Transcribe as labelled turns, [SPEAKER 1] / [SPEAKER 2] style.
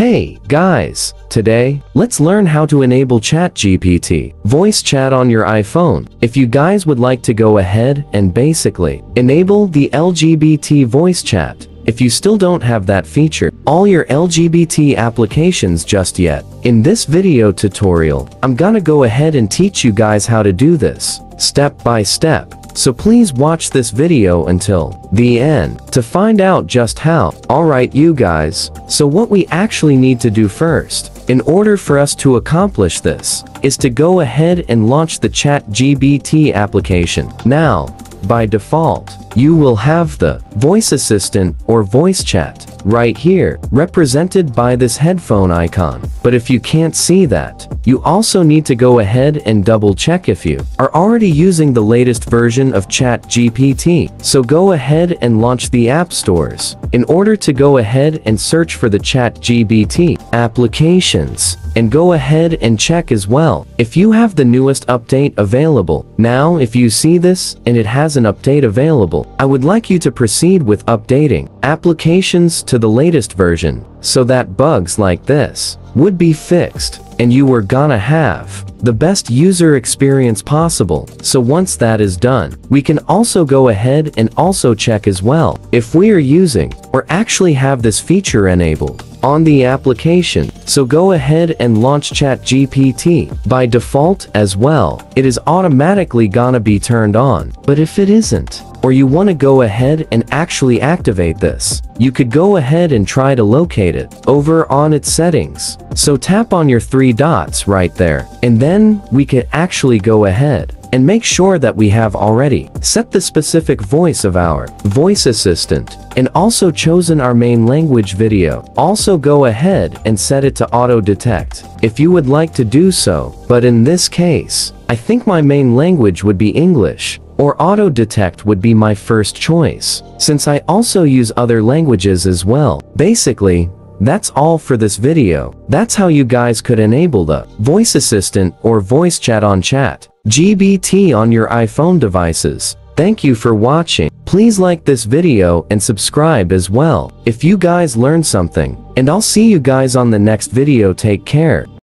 [SPEAKER 1] Hey, guys! Today, let's learn how to enable ChatGPT voice chat on your iPhone. If you guys would like to go ahead and basically enable the ChatGPT voice chat, if you still don't have that feature, all your ChatGPT applications just yet. In this video tutorial, I'm gonna go ahead and teach you guys how to do this, step by step. So please watch this video until the end to find out just how. Alright you guys, so what we actually need to do first, in order for us to accomplish this, is to go ahead and launch the ChatGPT application. Now, by default, you will have the voice assistant or voice chat right here, represented by this headphone icon. But if you can't see that, you also need to go ahead and double check if you are already using the latest version of ChatGPT. So go ahead and launch the app stores in order to go ahead and search for the ChatGPT applications and go ahead and check as well if you have the newest update available. Now, if you see this and it has an update available, I would like you to proceed with updating applications to the latest version so that bugs like this would be fixed and you were gonna have the best user experience possible. So once that is done, we can also go ahead and also check as well if we are using or actually have this feature enabled on the application. So go ahead and launch ChatGPT. By default as well, it is automatically gonna be turned on. But if it isn't, or you want to go ahead and actually activate this, you could go ahead and try to locate it over on its settings. So tap on your three dots right there, and then we could actually go ahead and make sure that we have already set the specific voice of our voice assistant and also chosen our main language video. Also go ahead and set it to auto detect if you would like to do so, but in this case, I think my main language would be English or auto detect would be my first choice, since I also use other languages as well. Basically, that's all for this video. That's how you guys could enable the voice assistant or voice chat on chat GBT on your iPhone devices. Thank you for watching. Please like this video and subscribe as well if you guys learned something. And I'll see you guys on the next video. Take care.